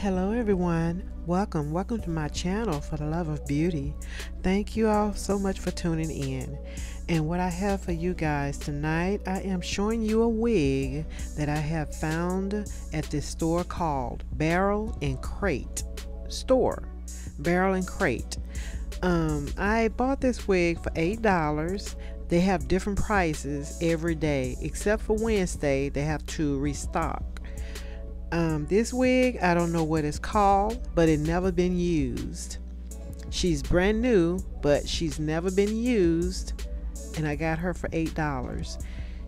Hello, everyone. Welcome. Welcome to my channel for the love of beauty. Thank you all so much for tuning in. And what I have for you guys tonight, I am showing you a wig that I have found at this store called Barrel and Crate store. Barrel and Crate. Um, I bought this wig for eight dollars. They have different prices every day, except for Wednesday. They have to restock. Um, this wig, I don't know what it's called, but it never been used. She's brand new, but she's never been used, and I got her for eight dollars.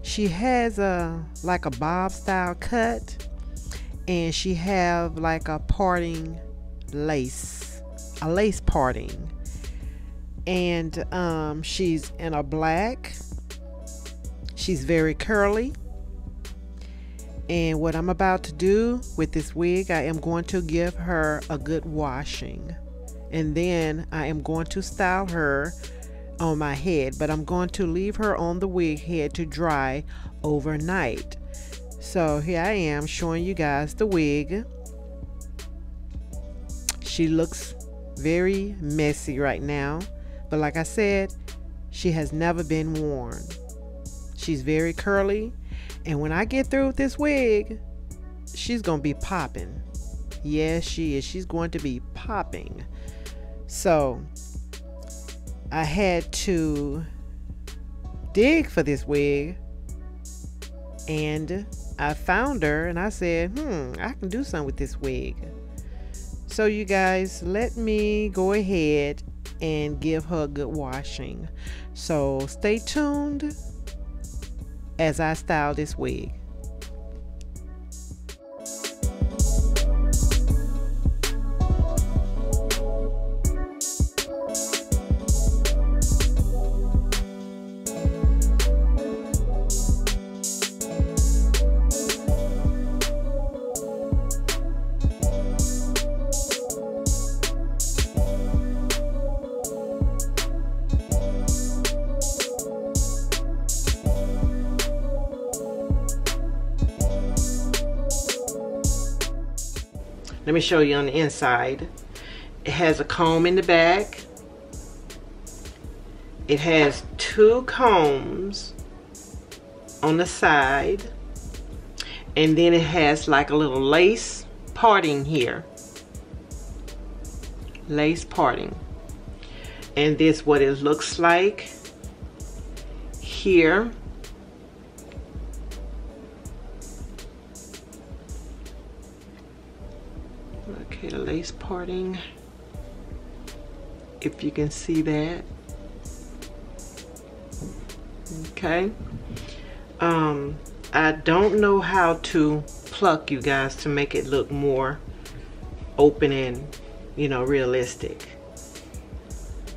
She has a like a bob style cut, and she have like a parting lace, a lace parting, and um, she's in a black. She's very curly and what I'm about to do with this wig, I am going to give her a good washing. And then I am going to style her on my head, but I'm going to leave her on the wig head to dry overnight. So here I am showing you guys the wig. She looks very messy right now, but like I said, she has never been worn. She's very curly and when I get through with this wig, she's going to be popping. Yes, she is. She's going to be popping. So I had to dig for this wig. And I found her and I said, hmm, I can do something with this wig. So, you guys, let me go ahead and give her a good washing. So, stay tuned as I style this wig. Let me show you on the inside. It has a comb in the back. It has two combs on the side. And then it has like a little lace parting here. Lace parting. And this what it looks like here. Parting. If you can see that. Okay. Um, I don't know how to pluck you guys to make it look more open and, you know, realistic.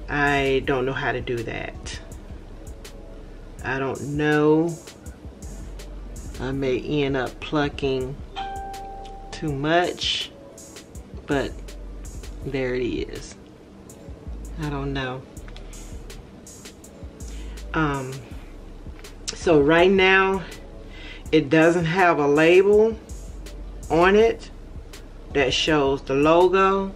I don't know how to do that. I don't know. I may end up plucking too much but there it is. I don't know. Um, so right now, it doesn't have a label on it that shows the logo.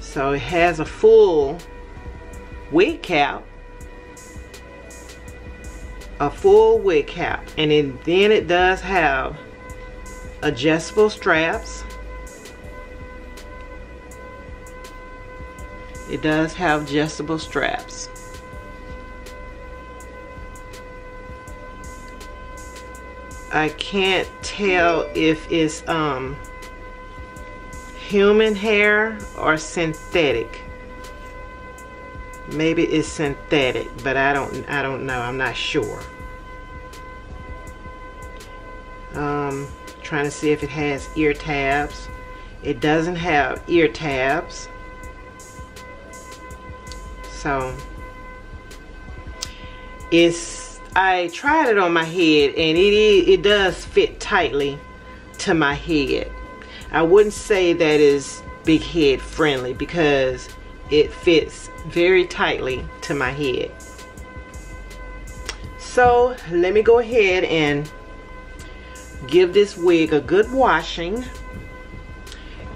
So it has a full wig cap, a full wig cap, and it, then it does have adjustable straps It does have adjustable straps. I can't tell if it's um, human hair or synthetic. Maybe it's synthetic, but I don't I don't know. I'm not sure. Um, trying to see if it has ear tabs. It doesn't have ear tabs. So it's I tried it on my head and it it does fit tightly to my head. I wouldn't say that is big head friendly because it fits very tightly to my head. So let me go ahead and give this wig a good washing.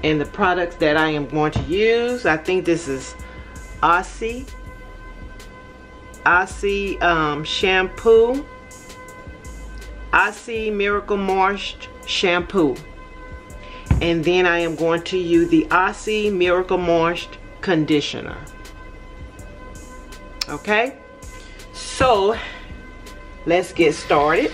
And the products that I am going to use, I think this is Aussie, Aussie um, shampoo, Aussie Miracle Moist shampoo. And then I am going to use the Aussie Miracle Moist conditioner. Okay, so let's get started.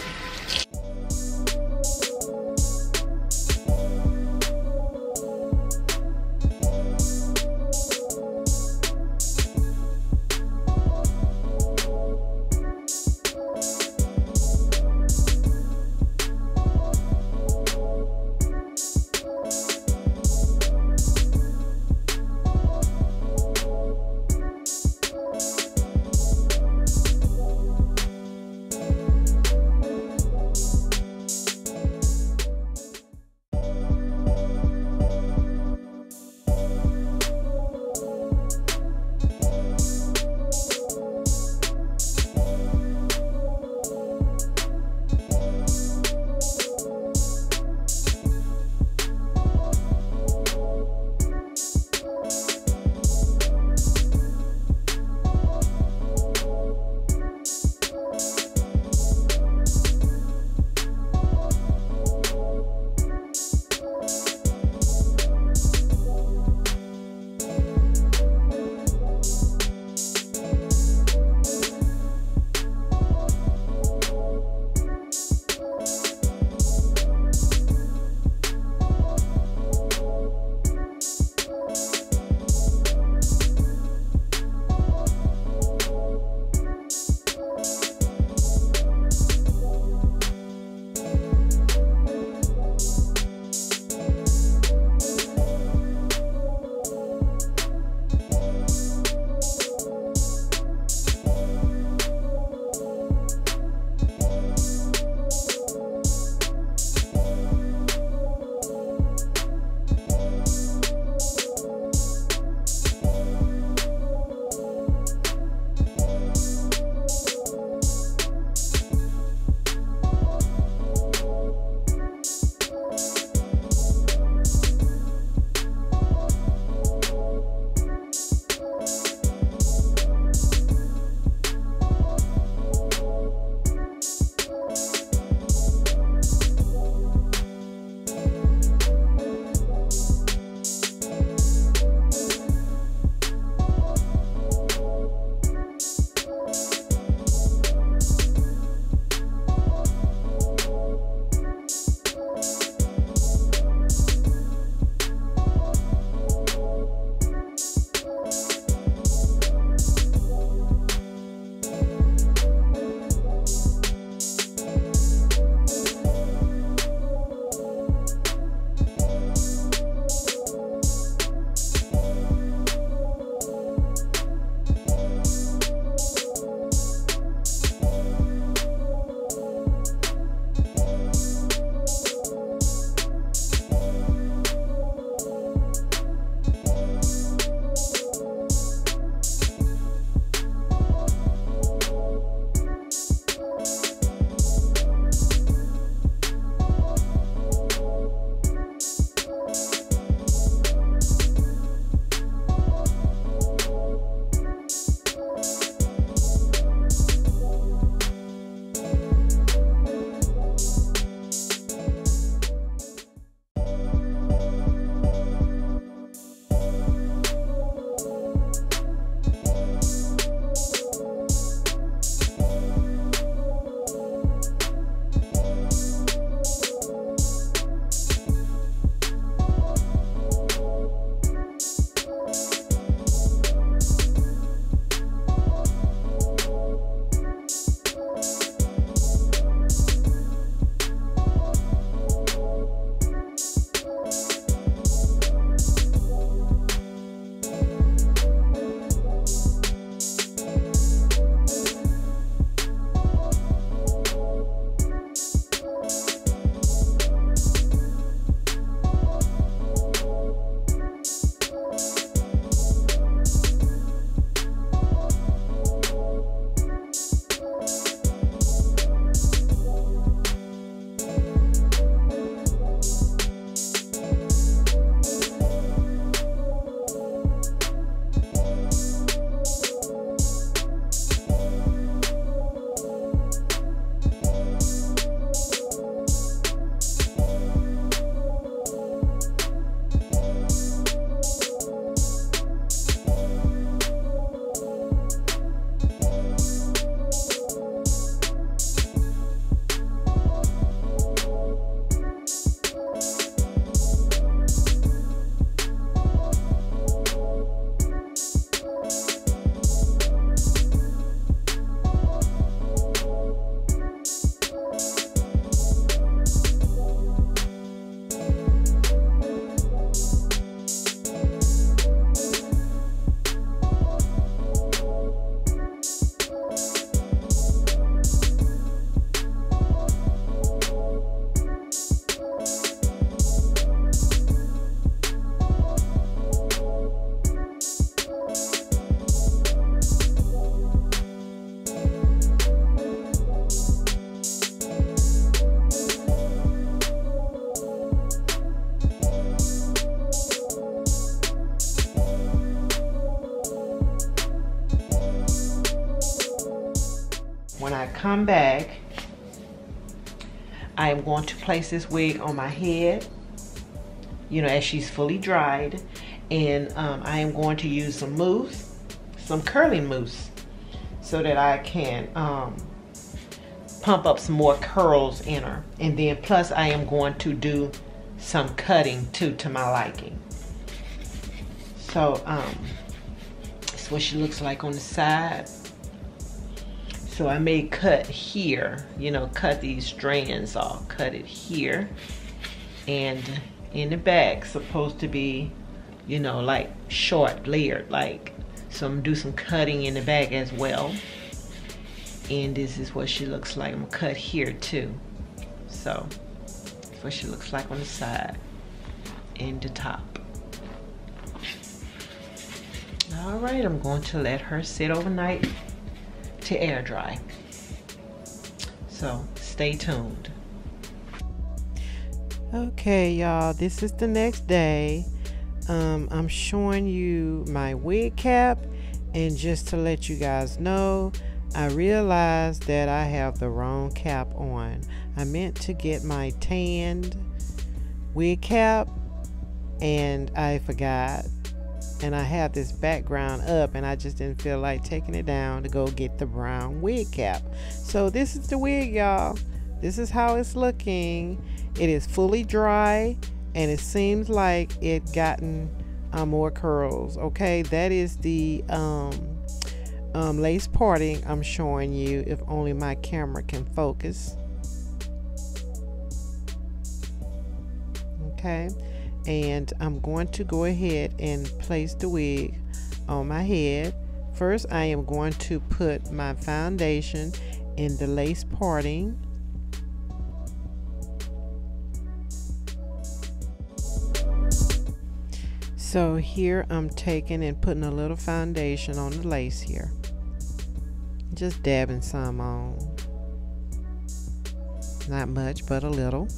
Come back, I am going to place this wig on my head, you know, as she's fully dried. And um, I am going to use some mousse, some curling mousse, so that I can um, pump up some more curls in her. And then plus I am going to do some cutting too to my liking. So um, that's what she looks like on the side. So I may cut here, you know, cut these strands off, cut it here. And in the back, supposed to be, you know, like short layered, like, so I'm gonna do some cutting in the back as well. And this is what she looks like. I'm gonna cut here too. So, that's what she looks like on the side and the top. All right, I'm going to let her sit overnight to air dry. So stay tuned. Okay, y'all, this is the next day. Um, I'm showing you my wig cap, and just to let you guys know, I realized that I have the wrong cap on. I meant to get my tanned wig cap, and I forgot and I have this background up and I just didn't feel like taking it down to go get the brown wig cap. So this is the wig y'all. This is how it's looking. It is fully dry and it seems like it gotten uh, more curls. Okay, that is the um, um, lace parting I'm showing you if only my camera can focus. Okay and I'm going to go ahead and place the wig on my head. First, I am going to put my foundation in the lace parting. So here I'm taking and putting a little foundation on the lace here. Just dabbing some on. Not much, but a little.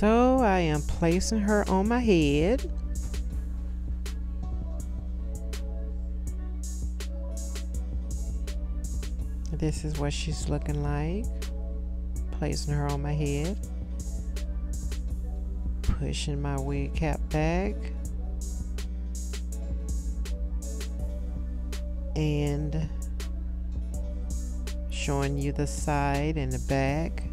So I am placing her on my head. This is what she's looking like. Placing her on my head. Pushing my wig cap back. And showing you the side and the back.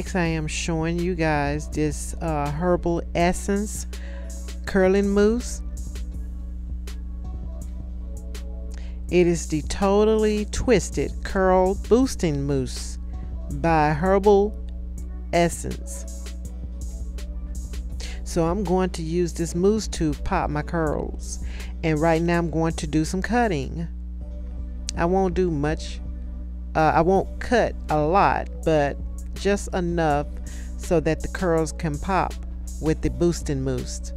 Next, I am showing you guys this uh, Herbal Essence Curling Mousse. It is the Totally Twisted Curl Boosting Mousse by Herbal Essence. So I'm going to use this mousse to pop my curls. And right now I'm going to do some cutting. I won't do much. Uh, I won't cut a lot, but just enough so that the curls can pop with the boosting mousse.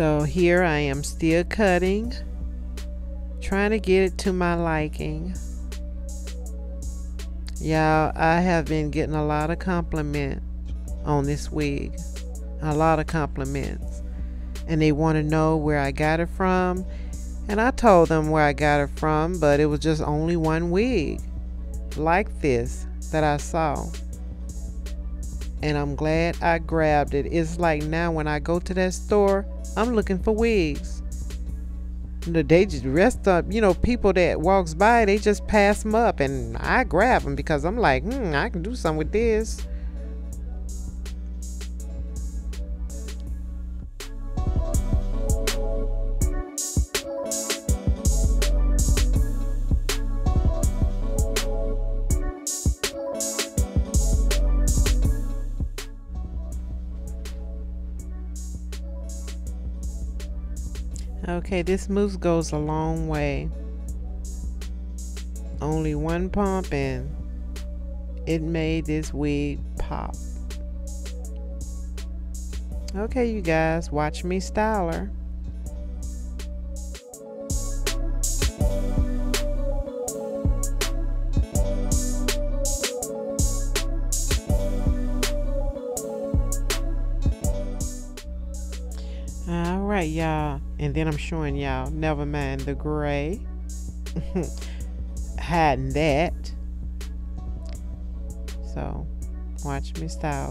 So here I am still cutting, trying to get it to my liking. Y'all, I have been getting a lot of compliment on this wig. A lot of compliments. And they want to know where I got it from. And I told them where I got it from, but it was just only one wig like this that I saw. And I'm glad I grabbed it. It's like now when I go to that store, I'm looking for wigs. They just rest up, you know, people that walks by, they just pass them up and I grab them because I'm like, hmm, I can do something with this. This mousse goes a long way. Only one pump and it made this wig pop. Okay, you guys, watch me style her. All right, y'all. And then I'm showing y'all, never mind the gray. Hiding that. So, watch me style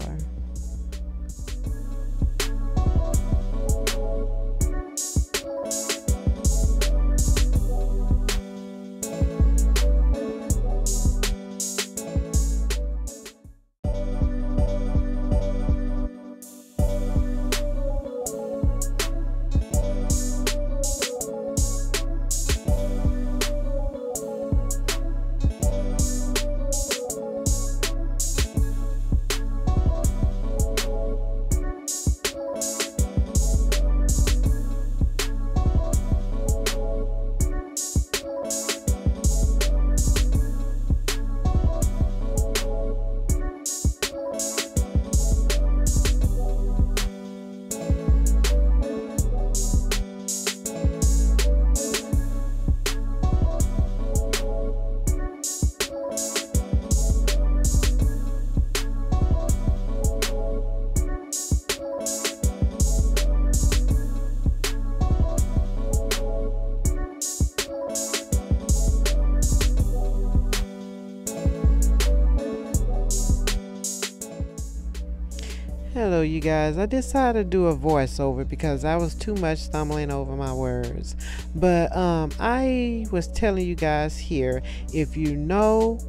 you guys. I decided to do a voiceover because I was too much stumbling over my words. But um, I was telling you guys here if you know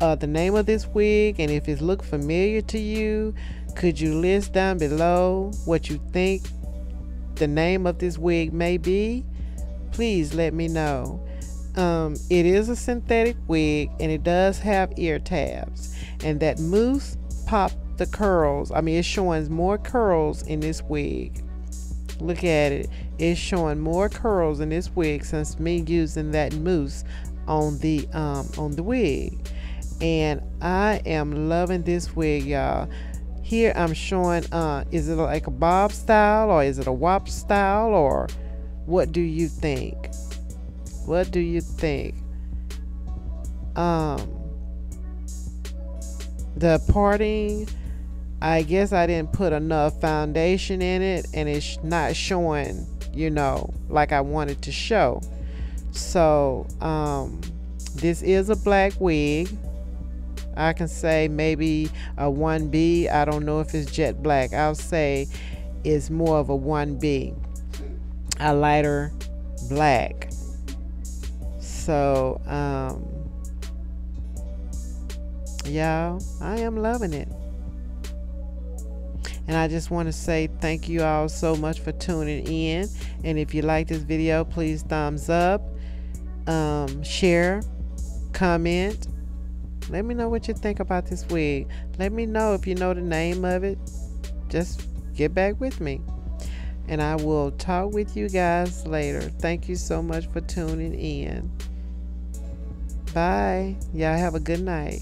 uh, the name of this wig and if it looked familiar to you, could you list down below what you think the name of this wig may be? Please let me know. Um, it is a synthetic wig and it does have ear tabs, and that mousse pop the curls. I mean, it's showing more curls in this wig. Look at it. It's showing more curls in this wig since me using that mousse on the um, on the wig. And I am loving this wig, y'all. Here I'm showing, uh, is it like a bob style or is it a wop style or what do you think? What do you think? Um, the parting I guess I didn't put enough foundation in it and it's not showing, you know, like I wanted to show. So, um, this is a black wig. I can say maybe a 1B. I don't know if it's jet black. I'll say it's more of a 1B, a lighter black. So, um, y'all, I am loving it. And I just want to say thank you all so much for tuning in. And if you like this video, please thumbs up, um, share, comment. Let me know what you think about this wig. Let me know if you know the name of it. Just get back with me. And I will talk with you guys later. Thank you so much for tuning in. Bye. Y'all have a good night.